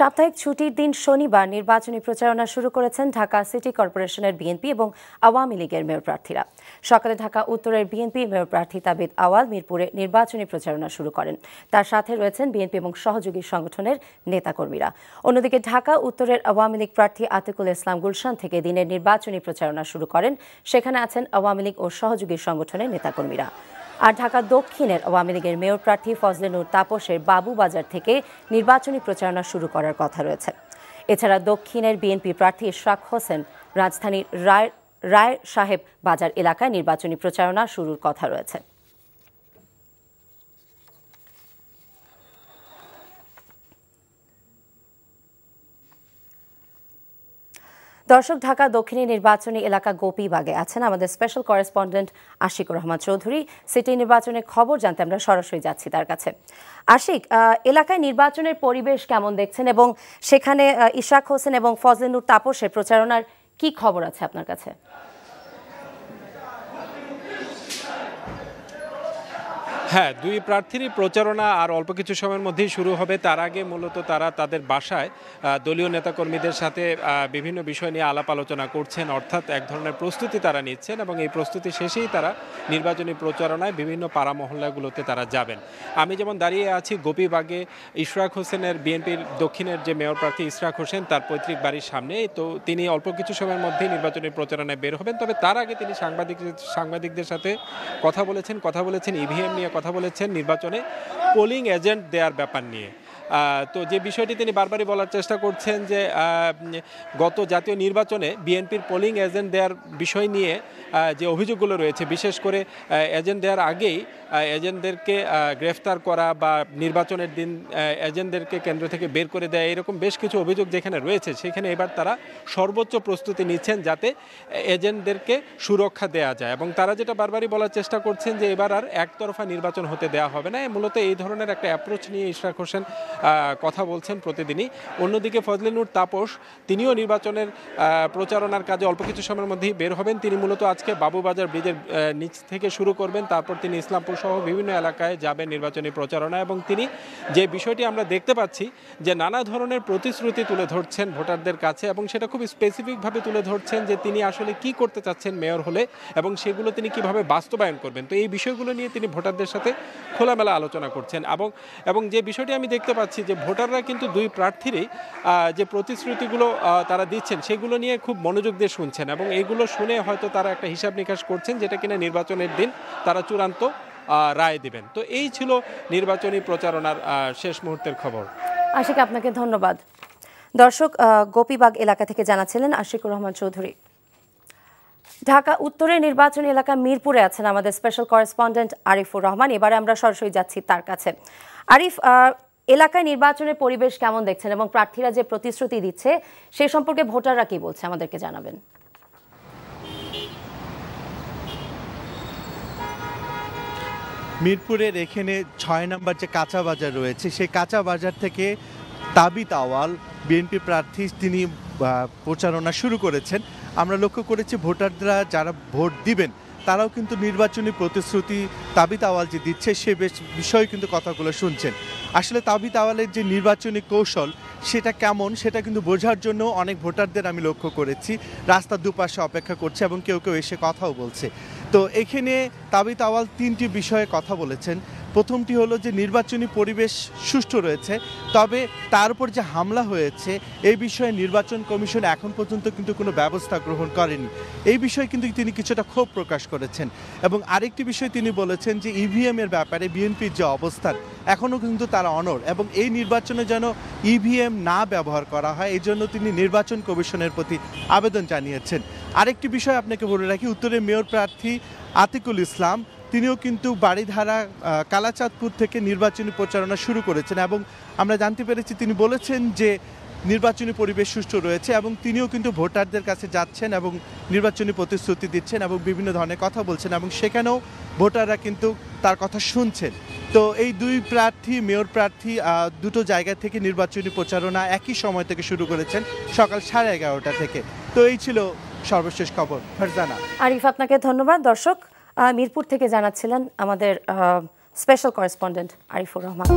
সাপ্তাহিক ছুটির দিন শনিবার নির্বাচনী প্রচারণা শুরু করেছেন ঢাকা সিটি কর্পোরেশনের বিএনপি এবং আওয়ামী লীগের মেয়র প্রার্থীরা। সকালে ঢাকা উত্তরের বিএনপি মেয়র প্রার্থী তাবিদ আওয়াল মিরপুরে নির্বাচনী প্রচারণা শুরু করেন। তার সাথে রয়েছেন বিএনপি এবং সহযোগী সংগঠনের নেতাকর্মীরা। অন্যদিকে ঢাকা উত্তরের আওয়ামী লীগ প্রার্থী আতিকুল ইসলাম গুলশান থেকে দিনের নির্বাচনী প্রচারণা শুরু করেন। সেখানে আছেন আওয়ামী লীগ ও সহযোগী সংগঠনের নেতাকর্মীরা। আর ঢাকা দক্ষিণের আওয়ামী লীগের মেয়র প্রার্থী ফজলে নূর তাপসের বাবুবাজার থেকে নির্বাচনী প্রচারণা শুরু করার কথা রয়েছে। এছাড়া দক্ষিণের বিএনপি প্রার্থী ইশরাক হোসেন রাজধানীর রায় রায় সাহেব বাজার এলাকায় নির্বাচনী প্রচারণা শুরুর কথা রয়েছে। দর্শক ঢাকা দক্ষিণী নির্বাচনী এলাকা গোপীবাগে আছেন আমাদের special correspondent Ashiq Rahman Chowdhury. City নির্বাচনের খবর জানতে আমরা সরাসরি যাচ্ছি তার কাছে। আশিক এলাকায় নির্বাচনের পরিবেশ কেমন দেখছেন এবং সেখানে ইশাক হোসেন এবং ফজলেনুর তাপসের প্রচারণার কি খবর আছে আপনার কাছে? হ্যাঁ দুই প্রার্থীরই প্রচারণা আর অল্প কিছু সময়ের মধ্যেই শুরু হবে। তার আগে মূলত তারা তাদের বাসায় দলীয় নেতাকর্মীদের সাথে বিভিন্ন বিষয় নিয়ে আলাপ আলোচনা করছেন। অর্থাৎ এক ধরনের প্রস্তুতি তারা নিচ্ছেন এবং এই প্রস্তুতি শেষেই তারা নির্বাচনী প্রচারণায় বিভিন্ন পাড়া মহল্লাগুলোতে তারা যাবেন। আমি যেমন দাঁড়িয়ে আছি গোপীবাগে, ইশরাক হোসেনের বিএনপির দক্ষিণের যে মেয়র প্রার্থী ইশরাক হোসেন, তার পৈতৃক বাড়ির সামনে তো তিনি অল্প কিছু সময়ের মধ্যেই নির্বাচনী প্রচারণায় বের হবেন। তবে তার আগে তিনি সাংবাদিক, সাংবাদিকদের সাথে কথা বলেছেন কথা বলেছেন, ইভিএম নিয়ে কথা বলেছেন নির্বাচনে পোলিং এজেন্ট দেওয়ার ব্যাপার নিয়ে। তো যে বিষয়টি তিনি বারবারই বলার চেষ্টা করছেন যে গত জাতীয় নির্বাচনে বিএনপির পোলিং এজেন্ট দেওয়ার বিষয় নিয়ে যে অভিযোগগুলো রয়েছে, বিশেষ করে এজেন্ট দেওয়ার আগেই এজেন্টদেরকে গ্রেফতার করা বা নির্বাচনের দিন এজেন্টদেরকে কেন্দ্র থেকে বের করে দেয়, এরকম বেশ কিছু অভিযোগ যেখানে রয়েছে, সেখানে এবার তারা সর্বোচ্চ প্রস্তুতি নিচ্ছেন যাতে এজেন্টদেরকে সুরক্ষা দেওয়া যায়। এবং তারা যেটা বারবারই বলার চেষ্টা করছেন যে, এবার আর একতরফা নির্বাচন হতে দেওয়া হবে না। মূলত এই ধরনের একটা অ্যাপ্রোচ নিয়ে ইশরাক হোসেন কথা বলছেন প্রতিদিনই। অন্যদিকে ফজলিনুর তাপস, তিনিও নির্বাচনের প্রচারণার কাজে অল্প কিছু সময়ের মধ্যেই বের হবেন। তিনি মূলত আজকে বাবুবাজার ব্রিজের নিচ থেকে শুরু করবেন। তারপর তিনি ইসলামপুর সহ বিভিন্ন এলাকায় যাবেন নির্বাচনী প্রচারণা এবং তিনি যে বিষয়টি আমরা দেখতে পাচ্ছি যে নানা ধরনের প্রতিশ্রুতি তুলে ধরছেন ভোটারদের কাছে এবং সেটা খুব স্পেসিফিকভাবে তুলে ধরছেন যে তিনি আসলে কি করতে চাচ্ছেন মেয়র হলে এবং সেগুলো তিনি কীভাবে বাস্তবায়ন করবেন। তো এই বিষয়গুলো নিয়ে তিনি ভোটারদের সাথে খোলামেলা আলোচনা করছেন এবং এবং যে বিষয়টি আমি দেখতে পাচ্ছি যে ভোটাররা কিন্তু দুই প্রার্থীরই যে প্রতিশ্রুতিগুলো তারা দিচ্ছেন, সেগুলো নিয়ে খুব মনোযোগ দিয়ে শুনছেন এবং এইগুলো শুনে হয়তো তারা একটা হিসাব নিকাশ করছেন যেটা কিনা নির্বাচনের দিন তারা চূড়ান্ত রায় দিবেন। তো এই ছিল নির্বাচনী প্রচারণার শেষ মুহূর্তের খবর। আশিক, আপনাকে ধন্যবাদ। দর্শক গোপীবাগ এলাকা থেকে জানাচ্ছিলেন আশিকুর রহমান চৌধুরী। ঢাকা উত্তরের নির্বাচনী এলাকা মিরপুরে আছেন আমাদের স্পেশাল করেসপন্ডেন্ট আরিফুর রহমান। এবারে আমরা সরাসরি যাচ্ছি তার কাছে। আরিফ এলাকায় নির্বাচনের পরিবেশ কেমন দেখছেন এবং প্রার্থীরা যে প্রতিশ্রুতি দিচ্ছে, সে সম্পর্কে ভোটাররা কি বলছে, আমাদেরকে জানাবেন। মিরপুরের এখানে ছয় নম্বর যে কাঁচা বাজার রয়েছে, সেই কাঁচা বাজার থেকে তাবিত আওয়াল, বিএনপি প্রার্থী, তিনি প্রচারণা শুরু করেছেন। আমরা লক্ষ্য করেছি ভোটাররা যারা ভোট দিবেন তারাও কিন্তু নির্বাচনী প্রতিশ্রুতি তাবিত আওয়াল যে দিচ্ছে, সে বেশ বিষয়ে কিন্তু কথাগুলো শুনছেন। আসলে তাবিত আওয়ালের যে নির্বাচনী কৌশল, সেটা কেমন, সেটা কিন্তু বোঝার জন্য অনেক ভোটারদের আমি লক্ষ্য করেছি। রাস্তার দুপাশে অপেক্ষা করছে এবং কেউ কেউ এসে কথাও বলছে। তো এখানে তাবিত আওয়াল তিনটি বিষয়ে কথা বলেছেন। প্রথমটি হলো যে নির্বাচনী পরিবেশ সুষ্ঠু রয়েছে, তবে তার উপর যে হামলা হয়েছে, এই বিষয়ে নির্বাচন কমিশন এখন পর্যন্ত কিন্তু কোনো ব্যবস্থা গ্রহণ করেনি। এই বিষয়ে কিন্তু তিনি কিছুটা ক্ষোভ প্রকাশ করেছেন। এবং আরেকটি বিষয় তিনি বলেছেন যে ইভিএমের ব্যাপারে বিএনপির যে অবস্থান, এখনও কিন্তু তারা অনর এবং এই নির্বাচনে যেন ইভিএম না ব্যবহার করা হয়, এই জন্য তিনি নির্বাচন কমিশনের প্রতি আবেদন জানিয়েছেন। আরেকটি বিষয় আপনাকে বলে রাখি, উত্তরের মেয়র প্রার্থী আতিকুল ইসলাম তিনিও কিন্তু বাড়িধারা কালাচাঁদপুর থেকে নির্বাচনী প্রচারণা শুরু করেছেন এবং আমরা জানতে পেরেছি তিনি বলেছেন যে নির্বাচনী পরিবেশ সুষ্ঠু রয়েছে এবং তিনিও কিন্তু ভোটারদের কাছে যাচ্ছেন এবং নির্বাচনী প্রতিশ্রুতি দিচ্ছেন এবং বিভিন্ন ধরনের কথা বলছেন এবং সেখানেও ভোটাররা কিন্তু তার কথা শুনছেন। তো এই দুই প্রার্থী, মেয়র প্রার্থী দুটো জায়গা থেকে নির্বাচনী প্রচারণা একই সময় থেকে শুরু করেছেন সকাল সাড়ে এগারোটা থেকে। তো এই ছিল সর্বশেষ খবর। ফারজানা। আরিফ, আপনাকে ধন্যবাদ। দর্শক মিরপুর থেকে জানাচ্ছিলেন আমাদের স্পেশাল করেসপন্ডেন্ট আরিফুর রহমান।